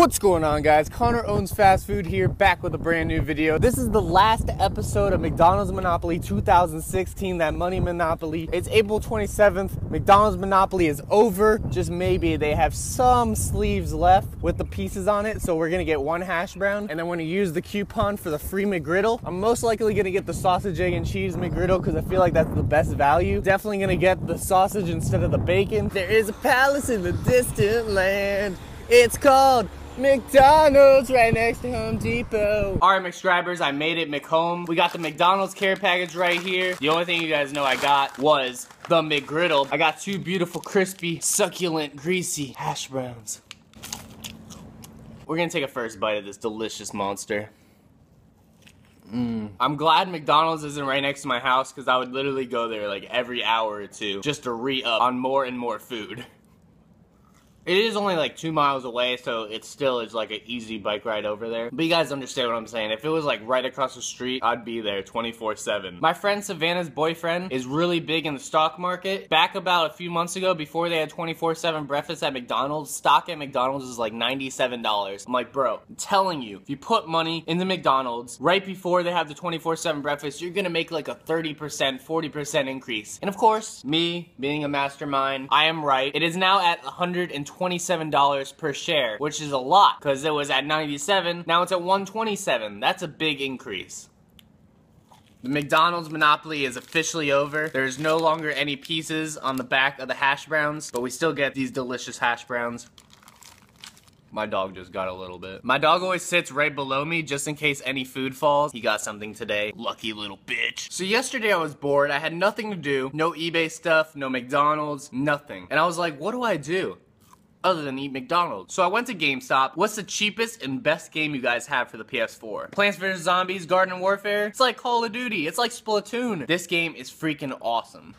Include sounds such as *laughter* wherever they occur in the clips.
What's going on guys? Connor Owns Fast Food here, back with a brand new video. This is the last episode of McDonald's Monopoly 2016, that money monopoly. It's April 27th. McDonald's Monopoly is over. Just maybe they have some sleeves left with the pieces on it. So we're gonna get one hash brown and we're gonna use the coupon for the free McGriddle. I'm most likely gonna get the sausage, egg, and cheese McGriddle because I feel like that's the best value. Definitely gonna get the sausage instead of the bacon. There is a palace in the distant land. It's called McDonald's right next to Home Depot. All right, McScribers, I made it McHome. We got the McDonald's care package right here. The only thing you guys know I got was the McGriddle. I got two beautiful, crispy, succulent, greasy hash browns. We're gonna take a first bite of this delicious monster. Mm. I'm glad McDonald's isn't right next to my house because I would literally go there like every hour or two just to re-up on more and more food. It is only like two miles away, so it still is like an easy bike ride over there. But you guys understand what I'm saying. If it was like right across the street, I'd be there 24-7. My friend Savannah's boyfriend is really big in the stock market. Back about a few months ago, before they had 24-7 breakfast at McDonald's, stock at McDonald's is like $97. I'm like, bro, I'm telling you, if you put money into McDonald's right before they have the 24-7 breakfast, you're gonna make like a 30%, 40% increase. And of course, me being a mastermind, I am right. It is now at 120 $27 per share, which is a lot because it was at 97, now it's at 127. That's a big increase. The McDonald's monopoly is officially over. There's no longer any pieces on the back of the hash browns, but we still get these delicious hash browns. My dog just got a little bit. My dog always sits right below me just in case any food falls. He got something today. Lucky little bitch. So yesterday I was bored. I had nothing to do. No eBay stuff, no McDonald's, nothing. And I was like, what do I do? Other than eat McDonald's. So I went to GameStop. What's the cheapest and best game you guys have for the PS4? Plants vs. Zombies Garden Warfare? It's like Call of Duty. It's like Splatoon. This game is freaking awesome.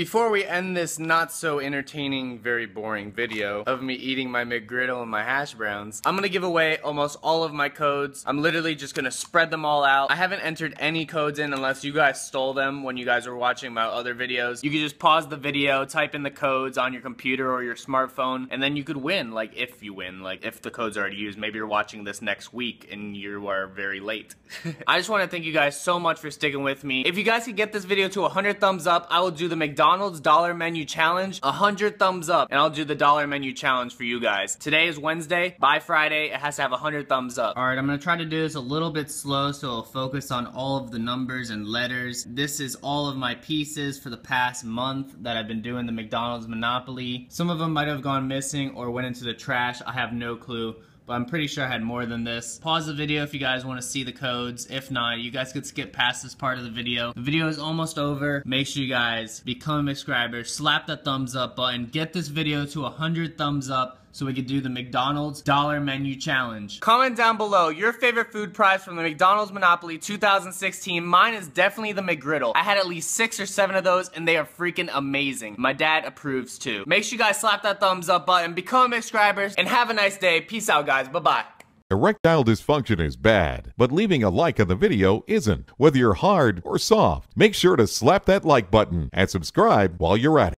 Before we end this not so entertaining, very boring video of me eating my McGriddle and my hash browns, I'm gonna give away almost all of my codes. I'm literally just gonna spread them all out. I haven't entered any codes in unless you guys stole them when you guys were watching my other videos. You could just pause the video, type in the codes on your computer or your smartphone, and then you could win, like if you win, like if the code's are already used. Maybe you're watching this next week and you are very late. *laughs* I just wanna thank you guys so much for sticking with me. If you guys could get this video to 100 thumbs up, I will do the McDonald's McDonald's dollar menu challenge, 100 thumbs up, and I'll do the dollar menu challenge for you guys. Today is Wednesday. By Friday, it has to have 100 thumbs up. All right, I'm gonna try to do this a little bit slow so I'll focus on all of the numbers and letters. This is all of my pieces for the past month that I've been doing the McDonald's Monopoly. Some of them might have gone missing or went into the trash. I have no clue but I'm pretty sure I had more than this. Pause the video if you guys want to see the codes. If not, you guys could skip past this part of the video. The video is almost over. Make sure you guys become a subscriber, slap that thumbs up button, get this video to 100 thumbs up, so we could do the McDonald's dollar menu challenge. Comment down below your favorite food prize from the McDonald's Monopoly 2016. Mine is definitely the McGriddle. I had at least six or seven of those and they are freaking amazing. My dad approves too. Make sure you guys slap that thumbs up button, become subscribers, and have a nice day. Peace out guys, bye-bye. Erectile dysfunction is bad, but leaving a like on the video isn't. Whether you're hard or soft, make sure to slap that like button and subscribe while you're at it.